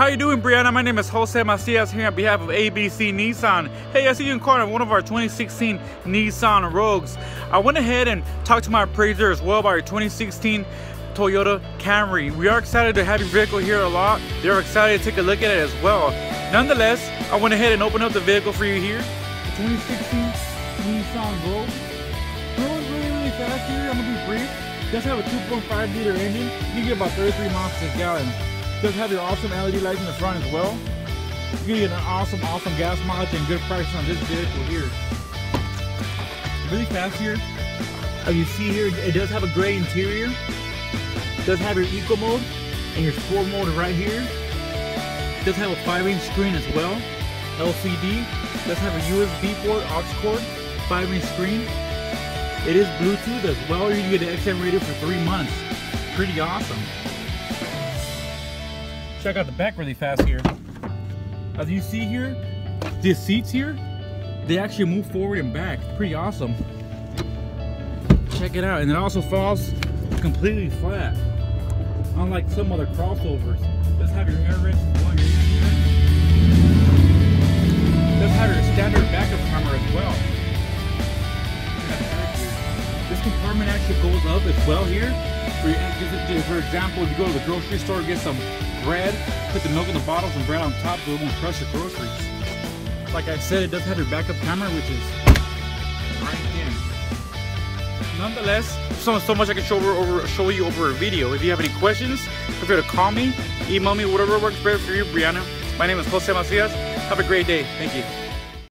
How you doing, Breanna? My name is Jose Macias here on behalf of ABC Nissan. Hey, I see you in car on one of our 2016 Nissan Rogues. I went ahead and talked to my appraiser as well about your 2016 Toyota Camry. We are excited to have your vehicle here a lot. They're excited to take a look at it as well. Nonetheless, I went ahead and opened up the vehicle for you here. The 2016 Nissan Rogue. Going really, really fast here. I'm gonna be brief. Does have a 2.5 liter engine. You get about 33 miles per gallon. Does have your awesome LED lights in the front as well. You get an awesome, awesome gas mileage and good price on this vehicle here. Really fast here. As you see here, it does have a gray interior. It does have your eco mode and your sport mode right here. It does have a 5 inch screen as well. LCD. It does have a USB port, aux cord, 5 inch screen. It is Bluetooth as well. You get an XM radio for three months. Pretty awesome. Check out the back really fast here. As you see here, the seats here, they actually move forward and back. Pretty awesome. Check it out. And it also falls completely flat. Unlike some other crossovers. Does have your air your Does have your standard backup camera as well. This compartment actually goes up as well here. For, for example, if you go to the grocery store, and get some bread, put the milk in the bottles and bread on top so it won't crush your groceries. Like I said, it does have your backup camera, which is right here. Nonetheless, so, so much I can show, over, show you over a video. If you have any questions, feel free to call me, email me, whatever works better for you, Breanna. My name is Jose Macias. Have a great day. Thank you.